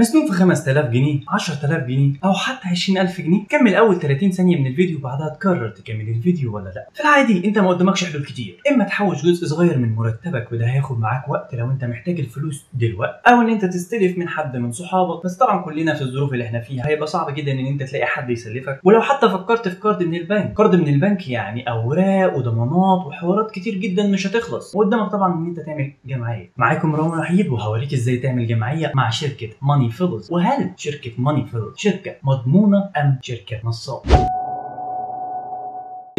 مسنود في 5000 جنيه 10000 جنيه أو حتى 20000 جنيه. كمل أول 30 ثانية من الفيديو بعدها تقرر تكمل الفيديو ولا لأ. في العادي أنت ما قدامكش حلول كتير. إما تحوش جزء صغير من مرتبك وده هياخد معاك وقت لو أنت محتاج الفلوس دلوقتي. أو إن أنت تستلف من حد من صحابك. بس طبعا كلنا في الظروف اللي إحنا فيها. هيبقى صعب جدا إن أنت تلاقي حد يسلفك. ولو حتى فكرت في قرض من البنك. قرض من البنك يعني أوراق وضمانات وحوارات كتير جدا مش هتخلص. وقدامك طبعا إن أنت تعمل جمعية. معاكم رامي وحيد وهوريك إزاي تعمل جمعية مع شركة Moneyfellows وهل شركة Moneyfellows شركة مضمونة أم شركة نصاب؟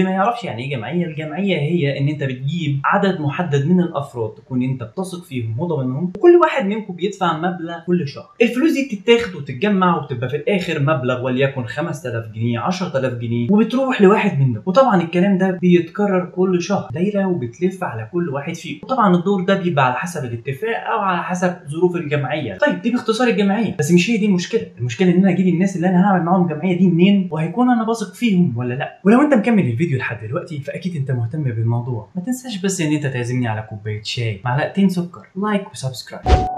اللي ما يعرفش يعني إيه جمعية. الجمعية هي إن أنت بتجيب عدد محدد من الأفراد تكون أنت بتثق فيهم وضامنهم وكل واحد منكم بيدفع مبلغ كل شهر. الفلوس دي بتتاخد وتتجمع وبتبقى في الآخر مبلغ وليكن 5000 جنيه 10000 جنيه وبتروح لواحد منهم. وطبعا الكلام ده بيتكرر كل شهر دايره وبتلف على كل واحد فيهم. وطبعا الدور ده بيبقى على حسب الاتفاق أو على حسب ظروف الجمعية. طيب دي باختصار الجمعية بس مش هي دي المشكلة. المشكلة إن أنا أجيب الناس اللي أنا هعمل معاهم الجمعية دي منين؟ وهيكون أنا واثق فيهم ولا لأ؟ ولو أنت مكمل الفيديو لحد دلوقتي فأكيد أنت مهتم بالموضوع. ما تنساش بس إن أنت تعزمني على كوباية شاي معلقتين سكر. like و subscribe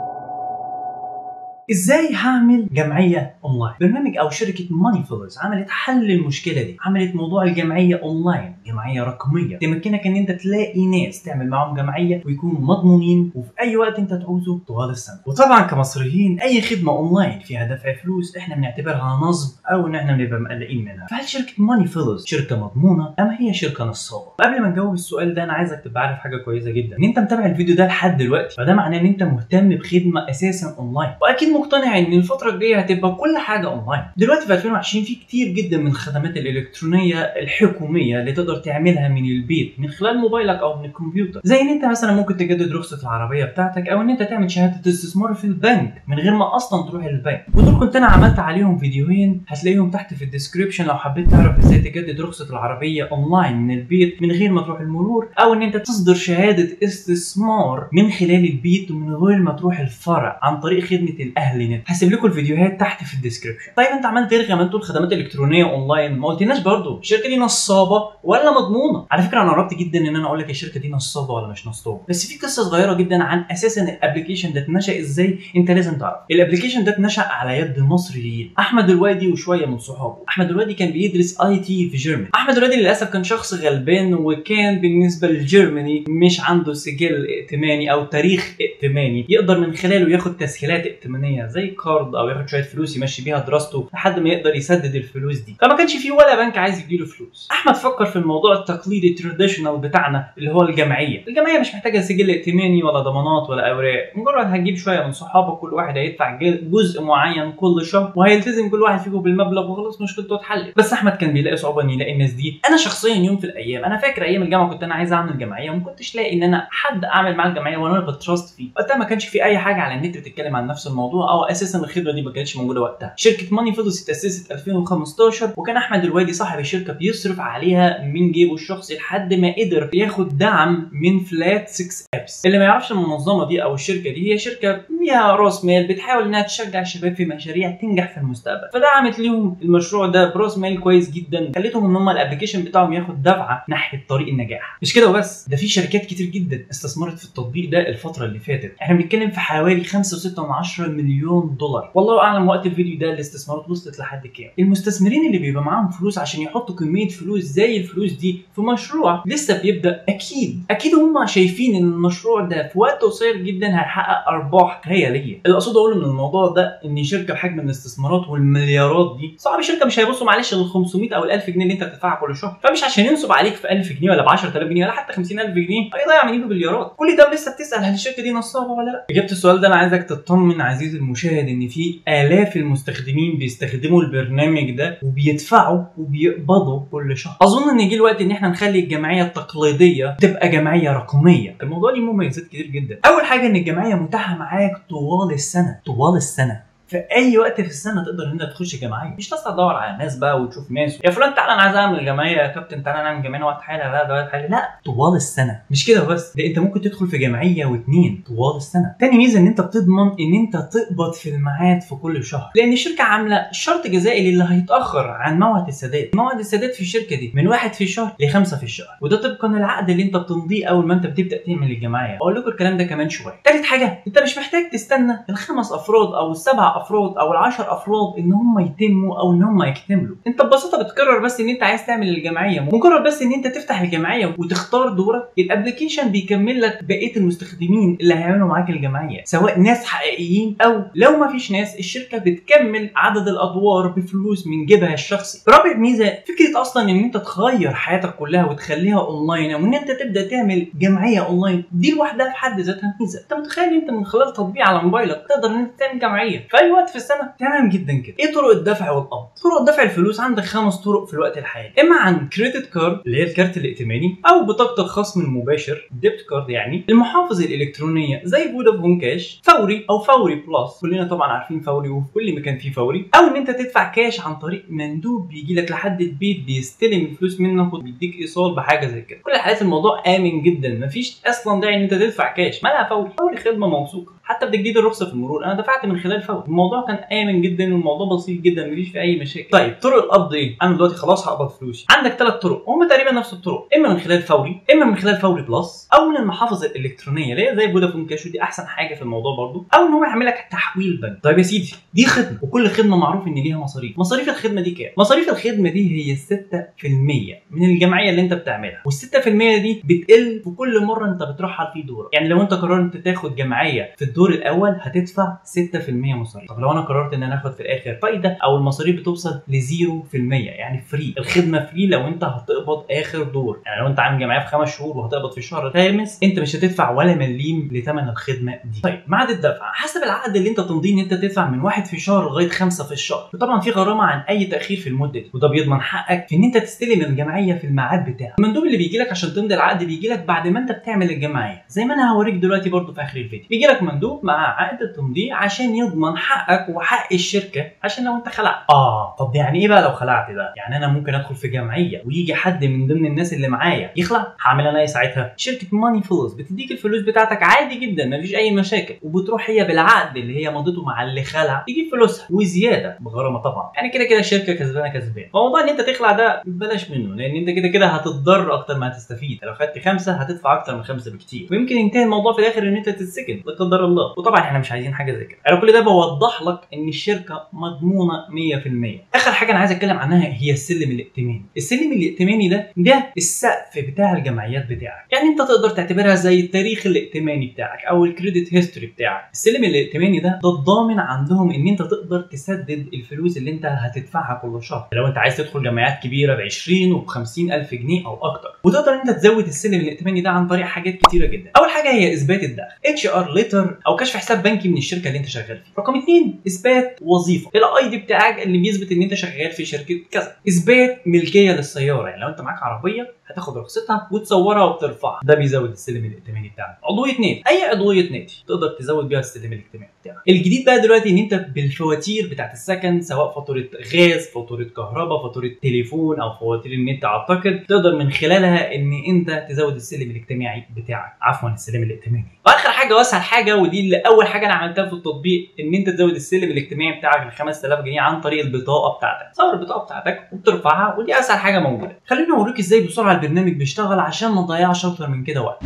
إزاي هعمل جمعية اونلاين برنامج أو شركة Moneyfellows عملت حل المشكلة دي. عملت موضوع الجمعية اونلاين جمعية رقمية. تمكنك إن أنت تلاقي ناس تعمل معاهم جمعية ويكونوا مضمونين وفي أي وقت أنت تعوزه طوال السنة. وطبعا كمصريين أي خدمة اونلاين فيها دفع فلوس إحنا بنعتبرها نصب أو إن إحنا بنبقى مقلقين منها. فهل شركة Moneyfellows شركة مضمونة أم هي شركة نصابة؟ قبل ما نجاوب السؤال ده أنا عايزك تبقى عارف حاجة كويسة جدا. إن أنت متابع الفيديو ده لحد دلوقتي فده معناه إن أنت مهتم بخدمة أساسا اونلاين وأكيد مقتنع إن الفترة الجاية هتبقى كل حاجة اونلاين دلوقتي في 2020 في كتير جدا من الخدمات الإلكترونية الحكومية اللي تقدر تعملها من البيت من خلال موبايلك أو من الكمبيوتر. زي إن أنت مثلا ممكن تجدد رخصة العربية بتاعتك أو إن أنت تعمل شهادة استثمار في البنك من غير ما أصلا تروح البنك. ودول كنت أنا عملت عليهم فيديوهين هتلاقيهم تحت في ال description لو حبيت تعرف إزاي تجدد رخصة العربية اونلاين من البيت من غير ما تروح المرور أو إن أنت تصدر شهادة استثمار من خلال البيت ومن غير ما تروح الفرع عن طريق خدمة الأهلي نت هسيب لكم الفيديوهات تحت في ال description طيب أنت عمال ترغي ما أنتوا الخدمات الالكترونيه أونلاين؟ ما قلتلناش برضو الشركة دي نصابة ولا مضمونة؟ على فكرة أنا قربت جدا إن أنا أقول لك الشركة دي نصابة ولا مش نصابة. بس في قصة صغيرة جدا عن أساسا ال application ده اتنشأ إزاي؟ أنت لازم تعرف. ال application ده اتنشأ على يد مصريين أحمد الوادي وشوية من صحابه. أحمد الوادي كان بيدرس IT في Germany أحمد الوادي للأسف كان شخص غلبان وكان بالنسبة ل Germany مش عنده سجل ائتماني أو تاريخ ائتماني يقدر من خلاله ياخد تسهيلات ائتمانية. زي card أو ياخد شوية فلوس يمشي بيها دراسته لحد ما يقدر يسدد الفلوس دي. فما كانش في ولا بنك عايز يديله فلوس. أحمد فكر في الموضوع التقليدي ال traditional بتاعنا اللي هو الجمعية. الجمعية مش محتاجة سجل ائتماني ولا ضمانات ولا أوراق. مجرد هتجيب شوية من صحابك كل واحد هيدفع جزء معين كل شهر وهيلتزم كل واحد فيكم بالمبلغ وخلاص مشكلته اتحلت. بس أحمد كان بيلاقي صعوبة ان يلاقي الناس دي. أنا شخصيا يوم في الأيام أنا فاكر أيام الجامعة كنت أنا عايز أعمل جمعية وما كنتش لاقي إن أنا حد أعمل معاه الجمعية وأنا ب trust فيه. وقتها ما كانش في أي حاجة على النت بتتكلم عن نفس الموضوع. أو أساسا الخدمة دي ما كانتش موجودة وقتها. شركة Moneyfellows اتاسست 2015 وكان أحمد الوادي صاحب الشركة بيصرف عليها من جيبه الشخصي لحد ما قدر ياخد دعم من Flat6Labs اللي ما يعرفش المنظمة دي أو الشركة دي هي شركة ليها راس مال بتحاول إنها تشجع الشباب في مشاريع تنجح في المستقبل. فدعمت ليهم المشروع ده براس مال كويس جدا. خلتهم إن هم ال application بتاعهم ياخد دفعة ناحية طريق النجاح. مش كده وبس ده في شركات كتير جدا استثمرت في التطبيق ده الفترة اللي فاتت. إحنا بنتكلم في حوالي 5.6 مليون دولار. والله أعلم وقت الفيديو ده الاستثمارات وصلت لحد كام. المستثمرين اللي بيبقى معاهم فلوس عشان يحطوا كمية فلوس زي الفلوس دي في مشروع لسه بيبدأ. أكيد أكيد هم شايفين إن المشروع ده في وقت قصير جدا هيحقق أرباح. خياليه اللي اقصد أقوله من الموضوع ده إن شركة بحجم الاستثمارات والمليارات دي صعب شركة مش هيبصوا معلش لل 500 أو ال 1000 جنيه اللي أنت بتدفعها كل شهر. فمش عشان ينصب عليك في 1000 جنيه ولا ب 10000 جنيه ولا حتى 50000 جنيه هيضيع من ايده مليارات كل ده لسه بتسأل هل الشركة دي نصابة ولا لأ. إجابة السؤال ده أنا عايزك تطمن عزيزي المشاهد إن في آلاف المستخدمين بيستخدموا البرنامج ده وبيدفعوا وبيقبضوا كل شهر. أظن إن جه الوقت إن إحنا نخلي الجمعية التقليدية تبقى جمعية رقمية. الموضوع ليه مميزات كتير جدا. أول حاجة إن الجمعية متاحة معاك طوال السنة طوال السنة. في أي وقت في السنة تقدر إن أنت تخش جمعية. مش لسه تدور على ناس بقى وتشوف ناس. يا فلان تعالى أنا عايز أعمل جمعيه يا كابتن تعالى نعمل جمعية. وقت حالي لا ده حالي. لا طوال السنة. مش كده بس. ده أنت ممكن تدخل في جمعية واثنين طوال السنة. تاني ميزة إن أنت بتضمن إن أنت تقبض في الميعاد في كل شهر. لأن الشركة عاملة شرط جزائي للي هيتأخر عن موعد السداد. موعد السداد في الشركة دي من واحد في الشهر لخمسة في الشهر. وده طبقا للعقد اللي أنت بتمضيه أول ما أنت بتبدأ تعمل الجمعية. أقول لكم الكلام ده كمان شوية. تالت حاجة أنت مش محتاج تستنى الخمس أفراد أو السبع أفراد أو العشر أفراد إن هم يتموا أو إن هم يكتملوا. أنت ببساطة بتقرر بس إن أنت عايز تعمل الجمعية. مجرد بس إن أنت تفتح الجمعية وتختار دورك ال application بيكمل لك بقية المستخدمين اللي هيعملوا معاك الجمعية سواء ناس حقيقيين أو لو ما فيش ناس الشركة بتكمل عدد الأدوار بفلوس من جيبها الشخصي. رابع ميزة فكرة أصلا إن أنت تغير حياتك كلها وتخليها اونلاين أو إن أنت تبدأ تعمل جمعية اونلاين دي لوحدها في حد ذاتها ميزة. أنت متخيل أنت من خلال تطبيق على موبايلك تقدر إن أنت تعمل جمعية؟ في اي وقت في السنة. تمام جدا كده. إيه طرق الدفع والقبض؟ طرق دفع الفلوس عندك خمس طرق في الوقت الحالي. إما عن credit card اللي هي الكارت الائتماني أو بطاقه الخصم المباشر debit card يعني المحافظ الإلكترونية زي فودافون كاش فوري أو فوري بلس كلنا طبعا عارفين فوري وفي كل مكان فيه فوري. أو إن أنت تدفع كاش عن طريق مندوب بيجي لك لحد البيت بيستلم الفلوس منك وبيديك إيصال بحاجة زي كده. كل الحالات الموضوع آمن جدا. مفيش أصلا داعي إن أنت تدفع كاش مالها فوري. فوري خدمة موثوقة. حتى بتجديد الرخصة في المرور. أنا دفعت من خلال فوري. الموضوع كان آمن جدا والموضوع بسيط جدا مفيش فيه أي مشاكل. طيب طرق القبض إيه أنا دلوقتي خلاص هقبض فلوسي. عندك ثلاث طرق. هم تقريبا نفس الطرق. إما من خلال فوري إما من خلال فوري بلس أو من المحافظ الإلكترونية اللي هي زي فودافون كاش ودي أحسن حاجة في الموضوع برضو. أو إن هو يعمل لك تحويل بنك. طيب يا سيدي دي خدمة. وكل خدمة معروف إن ليها مصاريف. مصاريف الخدمة دي كام؟ مصاريف الخدمة دي هي 6% من الجمعية اللي أنت بتعملها. وال6% دي بتقل في كل مرة أنت بترحل فيه دورك. يعني لو أنت قررت تاخد جمعية في الدور الأول هتدفع 6% مصاريف. طب لو أنا قررت إن أنا آخد في الآخر فايدة أو المصاريف بتوصل ل 0% يعني free الخدمة free لو أنت هتقبض آخر دور. يعني لو أنت عامل جمعية في خمس شهور وهتقبض في الشهر الخامس أنت مش هتدفع ولا مليم لثمن الخدمة دي. طيب ميعاد الدفع. حسب العقد اللي أنت تمضيه إن أنت تدفع من واحد في الشهر لغاية خمسة في الشهر. وطبعا في غرامة عن أي تأخير في المدة دي وده بيضمن حقك في إن أنت تستلم الجمعية في الميعاد بتاعك. المندوب اللي بيجي لك عشان تمضي العقد بيجي لك بعد ما أنت بتعمل الجمعية. زي ما أنا هوريك دلوقتي برضو في آخر الفيديو. بيجي لك مندوب مع عقد تمضيه عشان يضمن حقك وحق الشركة عشان لو انت خلعت. آه طب يعني إيه بقى لو خلعت ده يعني أنا ممكن أدخل في جمعية ويجي حد من ضمن الناس اللي معايا يخلع هعمل أنا إيه ساعتها؟ شركة ماني فلوس بتديك الفلوس بتاعتك عادي جدا مفيش أي مشاكل. وبتروح هي بالعقد اللي هي مضيته مع اللي خلع تجيب فلوسها وزيادة بغرامة طبعا. يعني كده كده الشركة كسبانة كسبان. موضوع إن أنت تخلع ده بلاش منه لأن أنت كده كده هتتضرر أكتر ما هتستفيد. لو خدت خمسة هتدفع أكتر من خمسة بكتير. ويمكن ينتهي الموضوع في الآخر إن أنت تتسجن لا قدر الله. وطبعا إحنا مش عايزين حاجة زي كده. أنا كل ده بوضح لك إن الشركة مضمونة 100% آخر حاجة أنا عايز أتكلم عنها هي السلم الائتماني. السلم الائتماني ده ده السقف بتاع الجمعيات بتاعك. يعني أنت تقدر تعتبرها زي التاريخ الائتماني بتاعك أو ال credit history بتاعك. السلم الائتماني ده ده الضامن عندهم إن أنت تقدر تسدد الفلوس اللي أنت هتدفعها كل شهر. لو أنت عايز تدخل جمعيات كبيرة ب 20 وب 50 ألف جنيه أو أكتر. وتقدر أنت تزود السلم الائتماني ده عن طريق حاجات كتيرة جدا. أول حاجة هي إثبات الدخل. HR letter أو كشف حساب بنكي من الشركة اللي أنت شغال فيها. رقم اثنين إثبات وظيفة. ال ID بتاعك اللي بيثبت إن أنت شغال في شركة كذا. إثبات ملكية للسيارة. يعني لو أنت معاك عربية هتاخد رخصتها وتصورها وبترفعها ده بيزود السلم الائتماني بتاعك. عضوية نادي. أي عضوية نادي تقدر تزود بيها السلم الائتماني بتاعك. الجديد بقى دلوقتي إن أنت بالفواتير بتاعت السكن سواء فاتورة غاز فاتورة كهرباء فاتورة تليفون أو فواتير النت أعتقد تقدر من خلالها إن أنت تزود السلم الاجتماعي بتاعك. عفوا السلم الائتماني. وآخر حاجة وأسهل حاجة ودي اللي أول حاجة أنا عملتها في التطبيق إن أنت تزود السلم الاجتماعي بتاعك ل 5000 جنيه عن طريق البطاقة بتاعتك. تصور البطاقة بتاعتك وبترفعها ودي أسهل حاجة موجودة. خليني أوريك إزاي بسرعة البرنامج بيشتغل عشان ما نضيعش أكتر من كده وقت.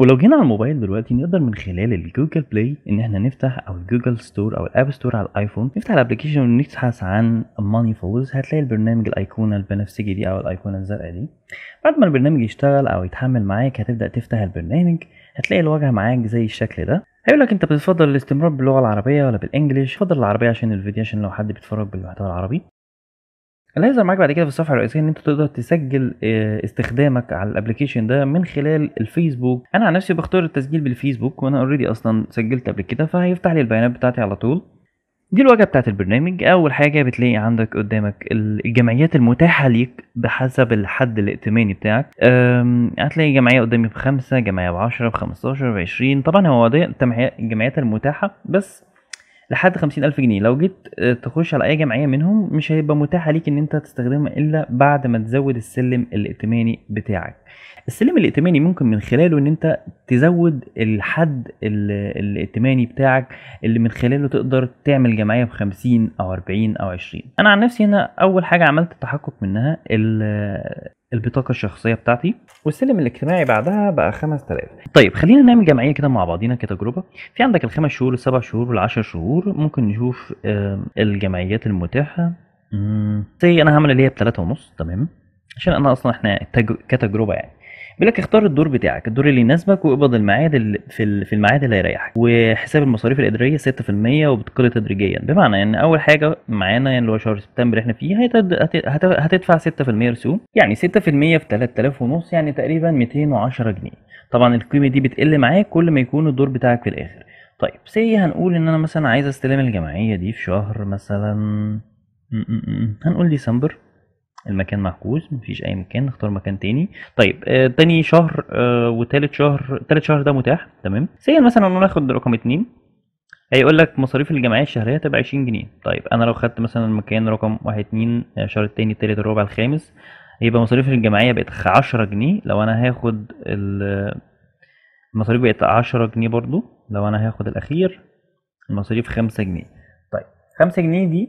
ولو جينا على الموبايل دلوقتي نقدر من خلال ال Google Play إن إحنا نفتح أو ال Google Store أو ال App Store على الآيفون نفتح ال application ونبحث عن Moneyfellows هتلاقي البرنامج الأيقونة البنفسجي دي أو الأيقونة الزرقاء دي. بعد ما البرنامج يشتغل أو يتحمل معاك هتبدأ تفتح البرنامج هتلاقي الواجهه معاك زي الشكل ده. هيقول لك أنت بتفضل الاستمرار باللغة العربية ولا بال English فضل العربيه عشان الفيديو عشان لو حد بيتفرج بالمحتوى العربي. اللي هيظهر معاك بعد كده في الصفحة الرئيسية إن أنت تقدر تسجل آه استخدامك على ال application ده من خلال الفيسبوك. أنا عن نفسي بختار التسجيل بالفيسبوك وأنا already أصلا سجلت قبل كده فهيفتح لي البيانات بتاعتي على طول. دي الواجهة بتاعت البرنامج. أول حاجة بتلاقي عندك قدامك الجمعيات المتاحة ليك بحسب الحد الائتماني بتاعك. هتلاقي جمعية قدامي بخمسة جمعية بعشرة بخمستاشر بعشرين. طبعا هو ده الجمعيات المتاحة بس لحد خمسين ألف جنيه. لو جيت تخش على أي جمعية منهم مش هيبقى متاح ليك إن أنت تستخدمها إلا بعد ما تزود السلم الائتماني بتاعك. السلم الائتماني ممكن من خلاله إن أنت تزود الحد الائتماني بتاعك اللي من خلاله تقدر تعمل جمعية ب 50 أو 40 أو 20 أنا عن نفسي هنا أول حاجة عملت التحقق منها البطاقة الشخصية بتاعتي. والسلم الاجتماعي بعدها بقى 5000 طيب خلينا نعمل جمعية كده مع بعضينا كتجربة. في عندك الخمس شهور السبع شهور والعشر شهور. ممكن نشوف الجمعيات المتاحة. زي أنا هعمل اللي هي بتلاتة ونص تمام؟ عشان أنا أصلا إحنا تج... كتجربة يعني. بيقول لك اختار الدور بتاعك الدور اللي يناسبك واقبض الميعاد في ال- في الميعاد اللي يريحك وحساب المصاريف الإدارية 6% وبتقل تدريجيا. بمعنى إن أول حاجة معانا يعني اللي هو شهر سبتمبر إحنا فيه هتد... هت... هت... هتدفع 6% رسوم يعني 6% في 3000 ونص يعني تقريبا 210 جنيه. طبعا القيمة دي بتقل معاك كل ما يكون الدور بتاعك في الآخر. طيب say هنقول إن أنا مثلا عايز استلم الجمعية دي في شهر مثلا هنقول ديسمبر. المكان محجوز مفيش أي مكان نختار مكان تاني. طيب آه تاني شهر آه وتالت شهر تالت شهر ده متاح تمام. say مثلا أنا ناخد رقم اتنين. هيقول لك مصاريف الجمعيه الشهرية تبقى 20 جنيه. طيب أنا لو خدت مثلا المكان رقم واحد اتنين آه، الشهر التاني التالت الرابع الخامس يبقى مصاريف الجمعيه بقت 10 جنيه. لو أنا هاخد ال- المصاريف بقت 10 جنيه برضو. لو أنا هاخد الأخير المصاريف 5 جنيه. طيب 5 جنيه دي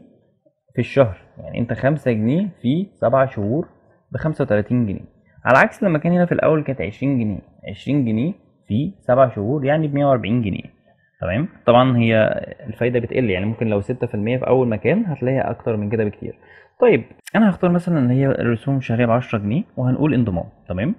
في الشهر. يعني انت 5 جنيه في 7 شهور ب 35 جنيه. على عكس لما كان هنا في الأول كانت 20 جنيه. 20 جنيه في 7 شهور يعني ب 140 جنيه. تمام؟ طبعا هي الفايدة بتقل. يعني ممكن لو 6% في أول مكان هتلاقيها أكتر من كده بكتير. طيب أنا هختار مثلا اللي هي الرسوم الشهريه ب 10 جنيه وهنقول انضمام. تمام؟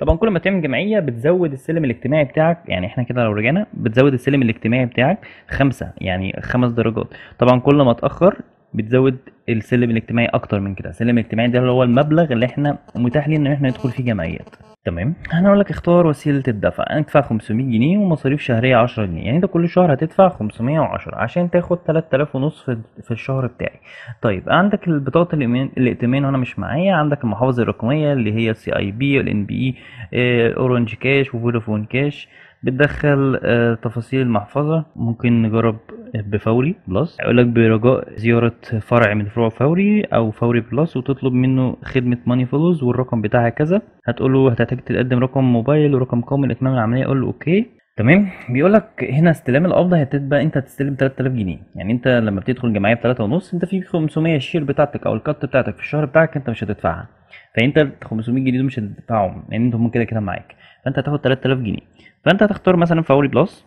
طبعا كل ما تعمل جمعية بتزود السلم الاجتماعي بتاعك. يعني إحنا كده لو رجعنا بتزود السلم الاجتماعي بتاعك خمسة يعني خمس درجات. طبعا كل ما تأخر بتزود السلم الاجتماعي أكتر من كده. السلم الاجتماعي ده اللي هو المبلغ اللي إحنا متاح لنا إن إحنا ندخل فيه جمعيات. تمام؟ هنقول لك اختار وسيلة الدفع. أدفع 500 جنيه ومصاريف شهرية 10 جنيه. يعني أنت كل شهر هتدفع 510 عشان تاخد 3000 ونص في الشهر بتاعي. طيب عندك البطاقة الائتمان وأنا مش معايا. عندك المحفظة الرقمية اللي هي ال CIB وال NBE اورنج كاش وفودافون كاش بتدخل آه، تفاصيل المحفظة. ممكن نجرب بفوري بلس. يقول لك برجاء زيارة فرع من فروع فوري أو فوري بلس وتطلب منه خدمة Moneyfellows والرقم بتاعها كذا. هتقول له هتحتاج تقدم رقم موبايل ورقم قومي لإتمام العملية. قول له okay. تمام. بيقول لك هنا استلام القبض هتبقى أنت هتستلم 3000 جنيه. يعني أنت لما بتدخل جمعية ب 3 ونص أنت في 500 ال share بتاعتك أو ال cut بتاعتك في الشهر بتاعك أنت مش هتدفعها. فأنت 500 جنيه دول مش هتدفعهم لأن أنت هم كده كده معاك. فأنت هتاخد 3000 جنيه. فأنت هتختار مثلا فوري بلس.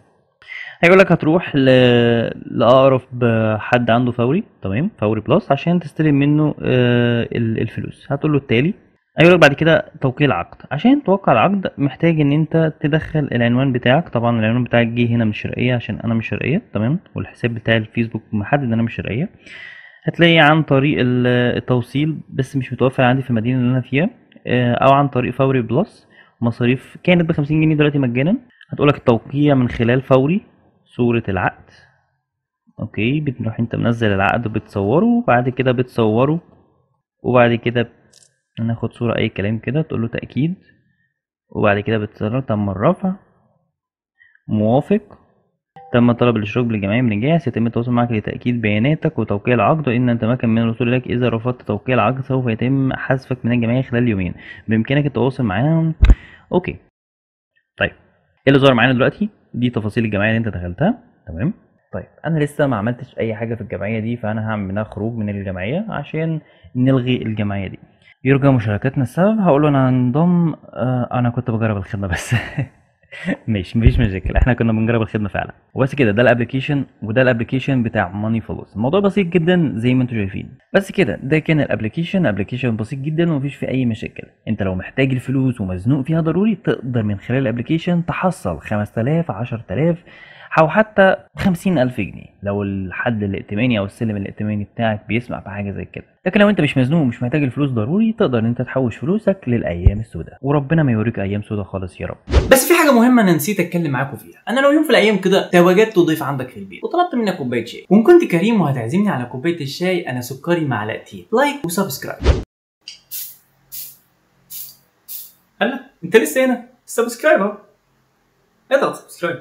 هيقول لك هتروح ل... لاقرب حد عنده فوري تمام؟ فوري بلس عشان تستلم منه آه، ال- الفلوس. هتقول له التالي. هيقول لك بعد كده توقيع العقد عشان توقع العقد محتاج إن أنت تدخل العنوان بتاعك. طبعا العنوان بتاعك جه هنا من الشرقيه عشان أنا مش شرقية تمام؟ والحساب بتاع الفيسبوك محدد إن أنا مش شرقية. هتلاقي عن طريق ال- التوصيل بس مش متوفر عندي في المدينة اللي أنا فيها آه، أو عن طريق فوري بلس. مصاريف كانت ب 50 جنيه دلوقتي مجانا. هتقولك التوقيع من خلال فوري صورة العقد. okay بتروح أنت منزل العقد وبتصوره وبعد كده بتصوره وبعد كده ناخد صورة أي كلام كده تقول له تأكيد. وبعد كده بتصرف تم الرفع. موافق. تم طلب الاشتراك بالجمعية من الجهة. سيتم التواصل معك لتأكيد بياناتك وتوقيع العقد وإن لم نتمكن من الوصول إليك إذا رفضت توقيع العقد سوف يتم حذفك من الجمعية خلال يومين. بإمكانك التواصل معاهم. okay. طيب. إيه اللي ظهر معانا دلوقتي؟ دي تفاصيل الجمعيه اللي أنت دخلتها. تمام؟ طيب. أنا لسه ما عملتش أي حاجة في الجمعية دي فأنا هعمل منها خروج من الجمعية عشان نلغي الجمعية دي. يرجى مشاركتنا السبب هقول له أنا هنضم آه أنا كنت بجرب الخدمة بس. ماشي مفيش مشاكل. إحنا كنا بنجرب الخدمة فعلا. وبس كده ده ال application وده ال application بتاع Moneyfellows. الموضوع بسيط جدا زي ما أنتم شايفين. بس كده ده كان ال application. application بسيط جدا ومفيش فيه أي مشاكل. انت لو محتاج الفلوس ومزنوق فيها ضروري تقدر من خلال ال application تحصل 5000 10000 أو حتى 50000 جنيه. لو الحد الائتماني أو السلم الائتماني بتاعك بيسمح بحاجة زي كده. لكن لو أنت مش مزنوق ومش محتاج الفلوس ضروري تقدر إن أنت تحوش فلوسك للأيام السوداء. وربنا ما يوريك أيام سوداء خالص يا رب. بس في حاجة مهمة أنا نسيت أتكلم معاكم فيها. أنا لو يوم في الأيام كده تواجدت ضيف عندك في البيت وطلبت منك كوباية شاي وإن كنت كريم وهتعزمني على كوباية الشاي أنا سكري معلقتين like و subscribe هلا أنت لسه هنا؟ سبسكرايب أهو. اضغط سبسكرايب